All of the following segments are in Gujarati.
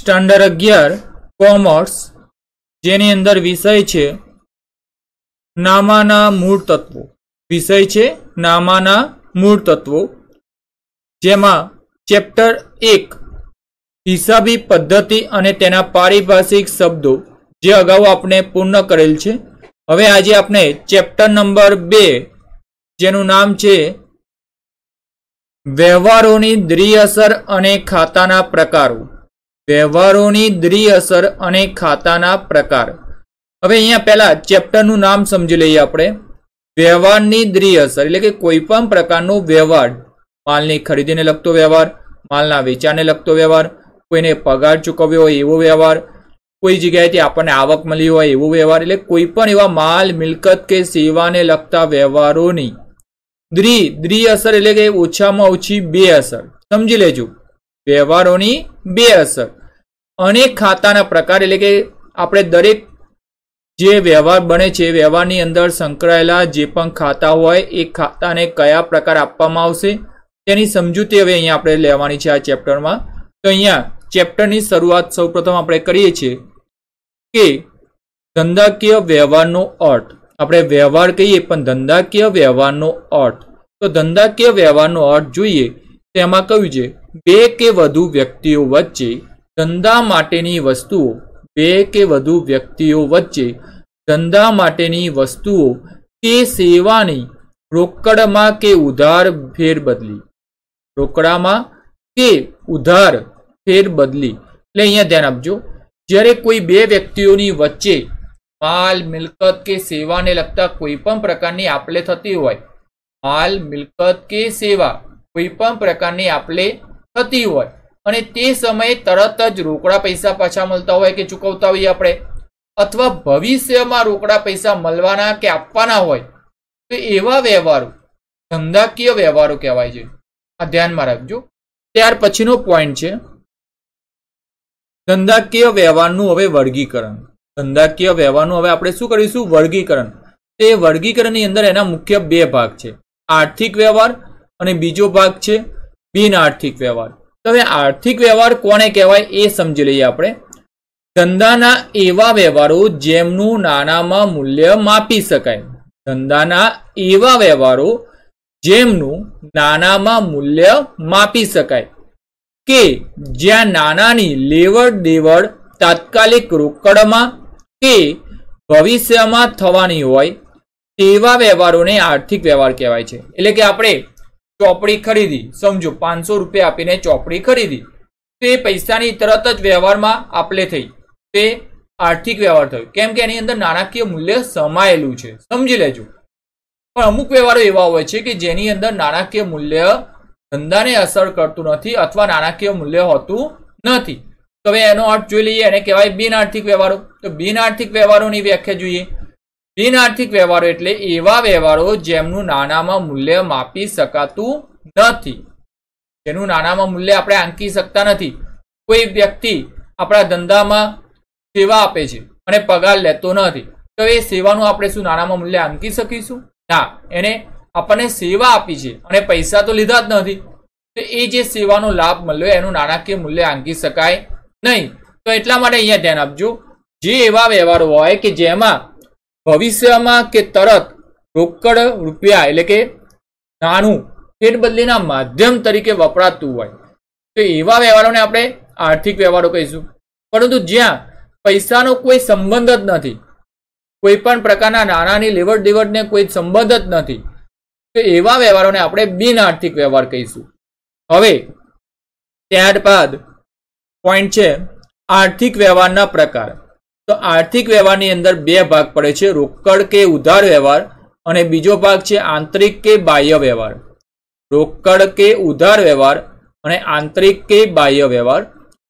સ્ટાન્ડર્ડ અગિયાર કોમર્સ, જેની અંદર વિષય છે નામાના મૂળ તત્વો. વિષય છે નામાના મૂળ તત્વો. જેમાં ચેપ્ટર એક, હિસાબી પદ્ધતિ અને તેના પારિભાષિક શબ્દો, જે અગાઉ આપણે પૂર્ણ કરેલ છે. હવે આજે આપણે ચેપ્ટર નંબર બે, જેનું નામ છે વ્યવહારોની દ્વિઅસર અને ખાતાના પ્રકારો. વ્યવહારોની દ્રિઅસર અને ખાતાના પ્રકાર. હવે અહીંયા પહેલા ચેપ્ટરનું નામ સમજી લઈએ આપણે. વ્યવહારની દ્રિઅસર એટલે કે કોઈ પણ પ્રકારનો વ્યવહાર. માલની ખરીદીને લગતો વ્યવહાર, માલના વેચાણને લગતો વ્યવહાર, કોઈને પગાર ચૂકવ્યો હોય એવો વ્યવહાર, કોઈ જગ્યાએથી આપણને આવક મળી હોય એવો વ્યવહાર, એટલે કોઈ પણ એવા માલ, મિલકત કે સેવાને લગતા વ્યવહારોની. દ્રિ દ્વિ અસર એટલે કે ઓછામાં ઓછી બે અસર. સમજી લેજો. વ્યવહારોની બે અસર. અને ખાતાના પ્રકાર, એટલે કે આપણે દરેક જે વ્યવહાર બને છે વ્યવહારની અંદર સંકળાયેલા જે પણ ખાતા હોય, એ ખાતાને કયા પ્રકાર આપવામાં આવશે, તેની સમજૂતી હવે અહીંયા આપણે લેવાની છે આ ચેપ્ટરમાં. તો અહીંયા ચેપ્ટરની શરૂઆત સૌપ્રથમ આપણે કરીએ છીએ કે ધંધાકીય વ્યવહારનો અર્થ. આપણે વ્યવહાર કહીએ, પણ ધંધાકીય વ્યવહારનો અર્થ. તો ધંધાકીય વ્યવહારનો અર્થ જોઈએ, તેમાં કહ્યું છે, બે કે વધુ વ્યક્તિઓ વચ્ચે ધંધા માટેની વસ્તુઓ બે કે વધુ વ્યક્તિઓ વચ્ચે, ધંધા માટેની વસ્તુઓ કે સેવાની રોકડમાં કે ઉધાર ફેરબદલી. રોકડામાં કે ઉધાર ફેરબદલી. એટલે અહીંયા ધ્યાન આપજો, જ્યારે કોઈ બે વ્યક્તિઓની વચ્ચે માલ, મિલકત કે સેવાને લગતા કોઈ પણ પ્રકારની આપલે થતી હોય, માલ, મિલકત કે સેવા કોઈ પણ પ્રકારની આપલે થતી હોય અને તે સમયે તરત જ રોકડા પૈસા પાછા મળતા હોય કે ચૂકવતા હોઈએ આપણે? અથવા ભવિષ્યમાં રોકડા પૈસા મળવાના કે આપવાના હોય? તો એવા વ્યવહારો, ધંધાકીય વ્યવહારો કહેવાય છે. આ ધ્યાનમાં રાખજો. ત્યાર પછીનો પોઈન્ટ છે. ધંધાકીય વ્યવહારનું હવે વર્ગીકરણ. ધંધાકીય વ્યવહારનું હવે આપણે શું કરીશું? વર્ગીકરણ. તે વર્ગીકરણની અંદર એના મુખ્ય બે ભાગ છે. આર્થિક વ્યવહાર અને બીજો ભાગ છે બિન આર્થિક વ્યવહાર. તો હવે આર્થિક વ્યવહાર કોને કહેવાય એ સમજી લઈએ આપણે. ધંધાના એવા વ્યવહારો જેમનું નાનામાં મૂલ્ય માપી શકાય. ધંધાના એવા વ્યવહારો જેમનું નાનામાં મૂલ્ય માપી શકાય. કે જ્યાં નાનાની લેવડ દેવડ તાત્કાલિક રોકડમાં કે ભવિષ્યમાં થવાની હોય, તેવા વ્યવહારોને આર્થિક વ્યવહાર કહેવાય છે. એટલે કે આપણે ચોપડી ખરીદી. સમજો, પાંચસો રૂપિયા આપીને ચોપડી ખરીદી. તો પૈસાની તરત જ વ્યવહારમાં આપલે થઈ. તે આર્થિક વ્યવહાર થયો. કેમ કે એની અંદર નાણાકીય મૂલ્ય સમાયેલું છે. સમજી લેજો. પણ અમુક વ્યવહારો એવા હોય છે કે જેની અંદર નાણાકીય મૂલ્ય ધંધાને અસર કરતું નથી અથવા નાણાકીય મૂલ્ય હોતું નથી. તો હવે એનો અર્થ જોઈ લઈએ. એને કહેવાય બિન આર્થિક વ્યવહારો. તો બિન આર્થિક વ્યવહારોની વ્યાખ્યા જોઈએ. બિન આર્થિક વ્યવહારો એટલે એવા વ્યવહારો જેમનું નાનામાં મૂલ્ય માપી શકાતું નથી. જેનું નાનામાં મૂલ્ય આપણે આંકી શકતા નથી. કોઈ વ્યક્તિ આપણા ધંધામાં સેવા આપે છે અને પગાર લેતો નથી. તો એ સેવાનું આપણે શું નાનામાં મૂલ્ય આંકી શકીશું? ના, એને આપણને સેવા આપી છે અને પૈસા તો લીધા જ નથી. તો એ જે સેવાનો લાભ મળ્યો એનું નાણાકીય મૂલ્ય આંકી શકાય નહીં. તો એટલા માટે અહીંયા ધ્યાન આપજો. જે એવા વ્યવહારો હોય કે જેમાં ભવિષ્યમાં કે તરત રોકડ રૂપિયા એટલે કે નાણું ફેરબદલીના માધ્યમ તરીકે વપરાતું હોય. તો એવા વ્યવહારોને આપણે આર્થિક વ્યવહારો કહીશું. પરંતુ જ્યાં પૈસાનો કોઈ સંબંધ જ નથી, કોઈ પણ પ્રકારના નાણાંની લેવડ દેવડને કોઈ સંબંધ જ નથી, તો એવા વ્યવહારોને આપણે બિન આર્થિક વ્યવહાર કહીશું. હવે, ત્યારબાદ પોઈન્ટ છે, આર્થિક વ્યવહારના પ્રકાર. તો આર્થિક વ્યવહારની અંદર બે ભાગ પડે છે, રોકડ કે ઉધાર વ્યવહાર અને બીજો ભાગ છે આંતરિક કે બાહ્ય વ્યવહાર. રોકડ કે ઉધાર વ્યવહાર અને આંતરિક કે બાહ્ય વ્યવહાર.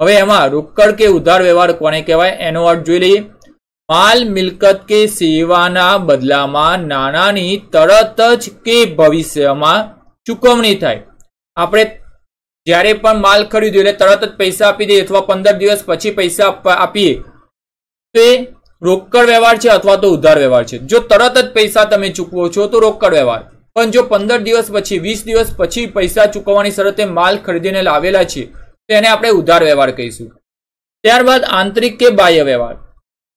હવે એમાં રોકડ કે ઉધાર વ્યવહાર કોને કહેવાય એનો અર્થ જોઈ લઈએ. માલ, મિલકત કે સેવાના બદલામાં નાણાંની તરત જ કે ભવિષ્યમાં ચૂકવણી થાય. આપણે જ્યારે પણ માલ ખરીદ્યો એટલે તરત જ પૈસા આપી દઈએ અથવા પંદર દિવસ પછી પૈસા આપીએ તો રોકડ વ્યવહાર છે અથવા તો ઉધાર વ્યવહાર છે. જો તરત જ પૈસા તમે ચૂકવો છો તો રોકડ વ્યવહાર. પણ જો પંદર દિવસ પછી, વીસ દિવસ પછી પૈસા ચૂકવવાની શરતે માલ ખરીદીને લાવેલા છે તો એને આપણે ઉધાર વ્યવહાર કહીશું. ત્યારબાદ આંતરિક કે બાહ્ય વ્યવહાર.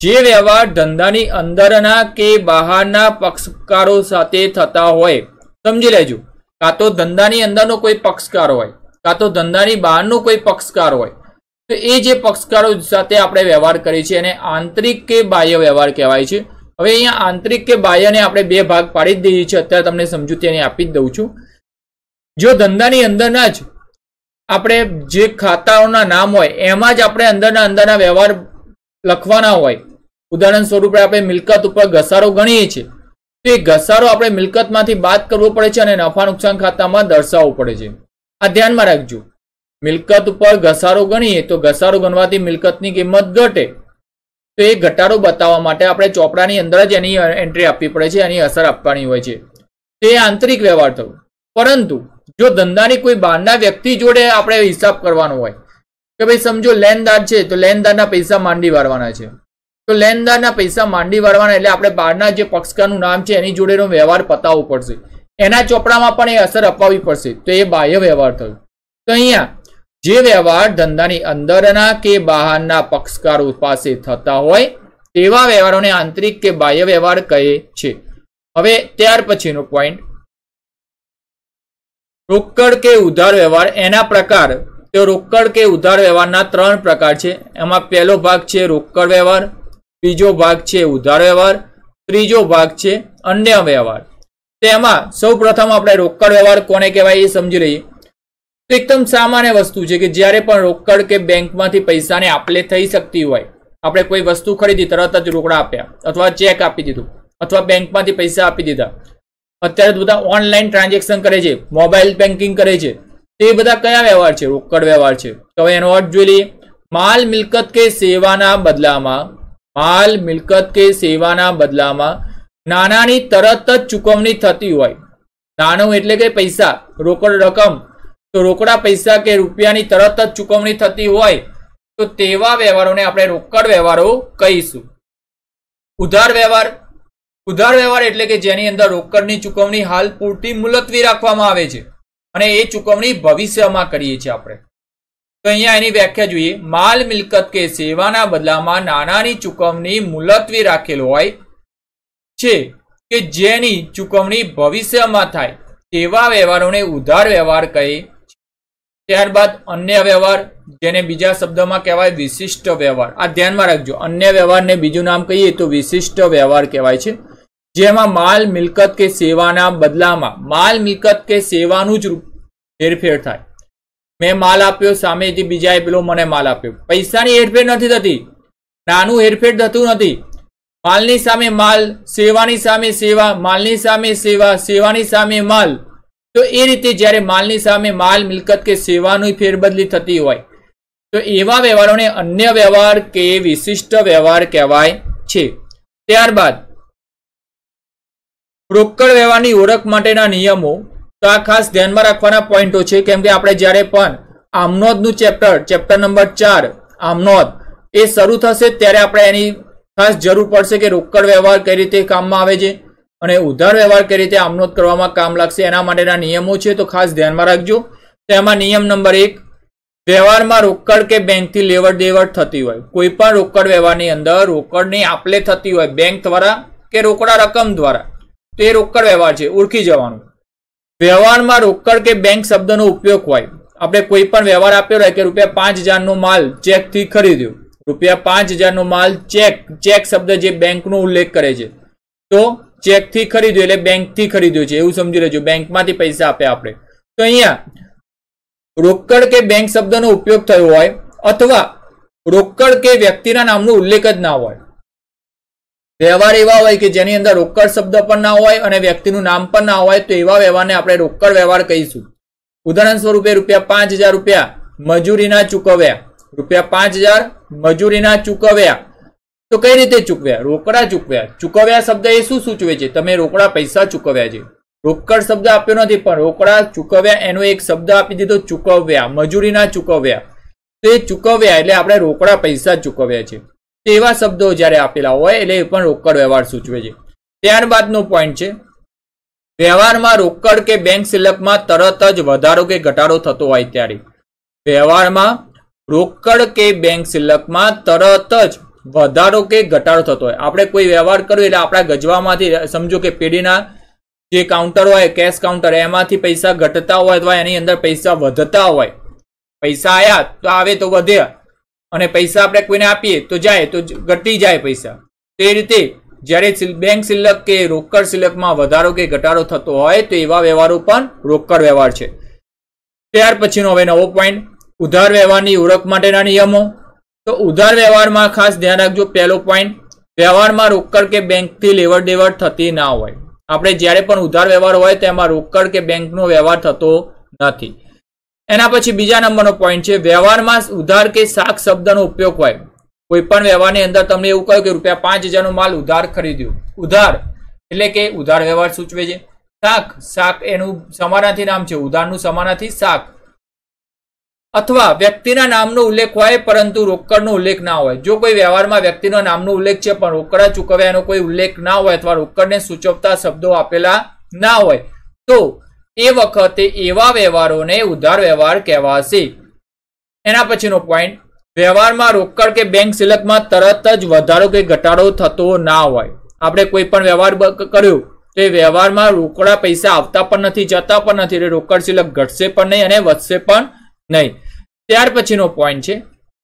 જે વ્યવહાર ધંધાની અંદરના કે બહારના પક્ષકારો સાથે થતા હોય, સમજી લેજો. કાં તો ધંધાની અંદરનો કોઈ પક્ષકાર હોય, કાં તો ધંધાની બહારનો કોઈ પક્ષકાર હોય એ જે પક્ષકારો સાથે આપણે વ્યવહાર કરીએ છીએ એને આંતરિક કે બાહ્ય વ્યવહાર કહેવાય છે. હવે અહીંયા આંતરિક કે બાહ્યને આપણે બે ભાગ પાડી જ દઈએ છીએ અત્યારે તમને સમજૂતી એની આપી જ દઉં છું. જો ધંધાની અંદરના જ આપણે જે ખાતાઓના નામ હોય, એમાં જ આપણે અંદરના અંદરના વ્યવહાર લખવાના હોય, ઉદાહરણ સ્વરૂપે આપણે મિલકત ઉપર ઘસારો ગણીએ છીએ. તો એ ઘસારો આપણે મિલકતમાંથી બાદ કરવો પડે છે અને નફા નુકસાન ખાતામાં દર્શાવવું પડે છે. આ ધ્યાનમાં રાખજો. મિલકત ઉપર ઘસારો ગણીએ તો ઘસારો ગણવાથી મિલકતની કિંમત ઘટે. તો એ ઘટાડો બતાવવા માટે આપણે ચોપડાની અંદર જ એની એન્ટ્રી આપવી પડે છે, એની અસર આપવાની હોય છે. તે આંતરિક વ્યવહાર થયો પરંતુ જો ધંધાની કોઈ બહારના વ્યક્તિ જોડે આપણે હિસાબ કરવાનો હોય, કે ભાઈ સમજો લેનદાર છે, તો લેનદારના પૈસા માંડી વાળવાના છે. તો લેનદારના પૈસા માંડી વાળવાના એટલે આપણે બહારના જે પક્ષકારનું નામ છે, એની જોડેનો વ્યવહાર પતાવવો પડશે. એના ચોપડામાં પણ એ અસર અપાવવી પડશે. તો એ બાહ્ય વ્યવહાર થયો. તો અહીંયા જે વ્યવહાર ધંધાની અંદરના કે બહારના પક્ષકારો પાસે થતા હોય, તેવા વ્યવહારોને આંતરિક કે બાહ્ય વ્યવહાર કહે છે. હવે ત્યાર પછીનો પોઈન્ટ રોકડ કે ઉધાર વ્યવહાર, એના પ્રકાર. તો રોકડ કે ઉધાર વ્યવહારના ત્રણ પ્રકાર છે. એમાં પહેલો ભાગ છે રોકડ વ્યવહાર, બીજો ભાગ છે ઉધાર વ્યવહાર, ત્રીજો ભાગ છે અન્ય વ્યવહાર. તેમાં સૌ પ્રથમ આપણે રોકડ વ્યવહાર કોને કહેવાય એ સમજી લઈએ. તો એકદમ સામાન્ય વસ્તુ છે કે જ્યારે પણ રોકડ કે બેંકમાંથી પૈસાને આપલે થઈ શકતી હોય, આપણે કોઈ વસ્તુ ખરીદી, તરત જ રોકડા આપ્યા, અથવા ચેક આપી દીધું, અથવા બેંકમાંથી પૈસા આપી દીધા. અત્યારે બધા ઓનલાઈન ટ્રાન્ઝેક્શન કરે છે, મોબાઈલ બેન્કિંગ કરે છે. તે બધા કયા વ્યવહાર છે? રોકડ વ્યવહાર છે. તો હવે એનો અર્થ જોઈ લઈએ. માલ મિલકત કે સેવાના બદલામાં, માલ મિલકત કે સેવાના બદલામાં નાનાની તરત જ ચૂકવણી થતી હોય. નાનું એટલે કે પૈસા, રોકડ રકમ તો રોકડા પૈસા કે રૂપિયાની તરત જ ચૂકવણી થતી હોય, તો તેવા વ્યવહારોને આપણે રોકડ વ્યવહારો કહીશું. ઉધાર વ્યવહાર ઉધાર વ્યવહાર એટલે કે જેની અંદર રોકડની ચૂકવણી હાલ પૂરતી મુલતવી રાખવામાં આવે છે અને એ ચૂકવણી ભવિષ્યમાં કરીએ છીએ આપણે. તો અહીંયા એની વ્યાખ્યા જોઈએ. માલ, મિલકત કે સેવાના બદલામાં નાનાની ચૂકવણી મુલતવી રાખેલ હોય છે કે જેની ચૂકવણી ભવિષ્યમાં થાય, તેવા વ્યવહારોને ઉધાર વ્યવહાર કહે ત્યારબાદ અન્ય વ્યવહાર, જેને બીજા શબ્દમાં કહેવાય વિશિષ્ટ વ્યવહાર. આ ધ્યાનમાં રાખજો. અન્ય વ્યવહારને બીજું નામ કહીએ તો વિશિષ્ટ વ્યવહાર કહેવાય છે. જેમાં માલ, મિલકત કે સેવાના બદલામાં, માલ, મિલકત કે સેવાનું જ હેરફેર થાય. મેં માલ આપ્યો, સામેથી બીજાએ પેલો મને માલ આપ્યો. પૈસાની હેરફેર નથી થતી. નાનું હેરફેર થતું નથી. માલની સામે માલ, સેવાની સામે સેવા, માલની સામે સેવા, સેવાની સામે માલ. તો એ રીતે જ્યારે માલની સામે માલ મિલકત કે સેવાની ફેરબદલી થતી હોય, તો એવા વ્યવહારોને અન્ય વ્યવહાર કે વિશિષ્ટ વ્યવહાર કહેવાય છે. ત્યારબાદ, રોકડ વ્યવહારની ઓળખ માટેના નિયમો, તો આ ખાસ ધ્યાનમાં રાખવાના પોઈન્ટો છે. કેમ કે આપણે જ્યારે પણ આમનોદનું ચેપ્ટર ચેપ્ટર નંબર ચાર, આમનોદ, એ શરૂ થશે ત્યારે આપણે એની ખાસ જરૂર પડશે કે રોકડ વ્યવહાર કઈ રીતે કામમાં આવે છે. અને ઉધાર વ્યવહાર કઈ રીતે આમનોદ કરવામાં કામ લાગશે એના માટેના નિયમો છે, તો ખાસ ધ્યાનમાં રાખજો. તેમાં નિયમ નંબર એક, વ્યવહારમાં રોકડ કે બેંકથી લેવડ દેવડ થતી હોય. કોઈ પણ રોકડ વ્યવહારની અંદર રોકડની આપલે થતી હોય, બેંક દ્વારા કે રોકડા રકમ દ્વારા, તો રોકડ વ્યવહાર છે, ઓળખી જવાનું. વ્યવહારમાં રોકડ કે બેંક શબ્દનો ઉપયોગ હોય. આપણે કોઈ પણ વ્યવહાર આપ્યો હોય કે રૂપિયા પાંચ હજારનો માલ ચેકથી ખરીદ્યો. રૂપિયા પાંચ હજારનો માલ ચેક ચેક શબ્દ જે બેંકનો ઉલ્લેખ કરે છે. તો ચેકથી ખરીદ્યો એટલે બેંકથી ખરીદ્યું છે, એવું સમજી લેજો. બેંકમાંથી પૈસા આપ્યા આપણે. તો અહીંયા, રોકડ કે બેંક શબ્દનો ઉપયોગ થયો હોય અથવા રોકડ કે વ્યક્તિના નામનો ઉલ્લેખ જ ના હોય. વ્યવહાર એવા હોય કે જેની અંદર રોકડ શબ્દ પણ ના હોય અને વ્યક્તિનું નામ પણ ના હોય, તો એવા વ્યવહારને આપણે રોકડ વ્યવહાર કહીશું. ઉદાહરણ સ્વરૂપે રૂપિયા પાંચ હજાર રૂપિયા મજૂરીના ચૂકવ્યા. રૂપિયા પાંચ હજાર મજૂરીના ચૂકવ્યા. તો કઈ રીતે ચૂકવ્યા? રોકડા ચૂકવ્યા. ચૂકવ્યા શબ્દ એ શું સૂચવે છે? તમે રોકડા પૈસા ચૂકવ્યા છે. રોકડ શબ્દ આપ્યો નથી, પણ રોકડા ચૂકવ્યા એનો એક શબ્દ આપી દીધો, ચૂકવ્યા. મજૂરીના ચૂકવ્યા. તો એ ચૂકવ્યા એટલે આપણે રોકડા પૈસા ચૂકવ્યા છે. તેવા શબ્દો જ્યારે આપેલા હોય એટલે એ પણ રોકડ વ્યવહાર સૂચવે છે. ત્યારબાદનો પોઈન્ટ છે. વ્યવહારમાં રોકડ કે બેંક સિલકમાં તરત જ વધારો કે ઘટાડો થતો હોય ત્યારે. વ્યવહારમાં રોકડ કે બેંક સિલકમાં તરત જ વધારો કે ઘટાડો થતો હોય. આપણે કોઈ વ્યવહાર કર્યો એટલે આપણા ગજવામાંથી સમજો કે પેઢીના જે કાઉન્ટર હોય કેશ કાઉન્ટર એમાંથી પૈસા ઘટતા હોય અથવા એની અંદર પૈસા વધતા હોય. પૈસા આવ્યા તો આવે તો વધ્યા અને પૈસા આપણે કોઈને આપીએ તો જાય, તો ઘટી જાય પૈસા. તે રીતે જ્યારે બેંક સિલક કે રોકડ સિલકમાં વધારો કે ઘટાડો થતો હોય તો એવા વ્યવહારો પણ રોકડ વ્યવહાર છે. ત્યાર પછીનો હવે નવો પોઈન્ટ ઉધાર વ્યવહારની ઓળખ માટેના નિયમો. તો ઉધાર વ્યવહારમાં ખાસ ધ્યાન રાખજો. પહેલો પોઈન્ટ વ્યવહારમાં રોકડ કે બેંકથી લેવડ દેવડ થતી ના હોય. આપણે જ્યારે પણ ઉધાર વ્યવહાર હોય તેમાં રોકડ કે બેંકનો વ્યવહાર થતો નથી. એના પછી બીજા નંબરનો પોઈન્ટ છે, વ્યવહારમાં ઉધાર કે શાક શબ્દનો ઉપયોગ હોય. કોઈ પણ વ્યવહારની અંદર તમને એવું કહ્યું કે રૂપિયા પાંચ હજારનો માલ ઉધાર ખરીદ્યો. ઉધાર એટલે કે ઉધાર વ્યવહાર સૂચવે છે. શાક શાક એનું સમાનાથી નામ છે. ઉધારનું સમાનાથી શાક. અથવા વ્યક્તિના નામનો ઉલ્લેખ હોય પરંતુ રોકડનો ઉલ્લેખ ના હોય. જો કોઈ વ્યવહારમાં વ્યક્તિનો નામનો ઉલ્લેખ છે પણ રોકડા ચૂકવ્યાનો કોઈ ઉલ્લેખ ના હોય અથવા રોકડને સૂચવતા શબ્દો આપેલા ના હોય, તો એ વખતે એવા વ્યવહારોને ઉધાર વ્યવહાર કહેવાશે. એના પછીનો પોઈન્ટ વ્યવહારમાં રોકડ કે બેંક સિલકમાં તરત જ વધારો કે ઘટાડો થતો ના હોય. આપણે કોઈ પણ વ્યવહાર કર્યો, તો એ વ્યવહારમાં રોકડા પૈસા આવતા પણ નથી, જતા પણ નથી, એટલે રોકડ સિલક ઘટશે પણ નહીં અને વધશે પણ નહીં. ત્યાર પછીનો પોઈન્ટ છે,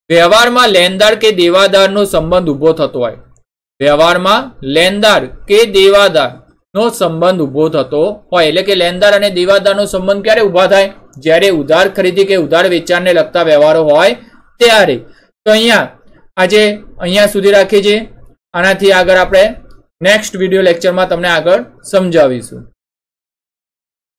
વ્યવહારમાં લેનદાર કે દેવાદારનો સંબંધ ઊભો થતો હોય. વ્યવહારમાં લેનદાર કે દેવાદારનો સંબંધ ઊભો થતો હોય, એટલે કે લેનદાર અને દેવાદારનો સંબંધ ક્યારે ઊભા થાય? જ્યારે ઉધાર ખરીદી કે ઉધાર વેચાણને લગતા વ્યવહારો હોય, ત્યારે. તો અહીંયા, આજે અહીંયા સુધી રાખીએ છીએ. આનાથી આગળ આપણે નેક્સ્ટ વીડિયો લેક્ચરમાં તમને આગળ સમજાવીશું.